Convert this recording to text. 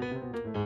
Música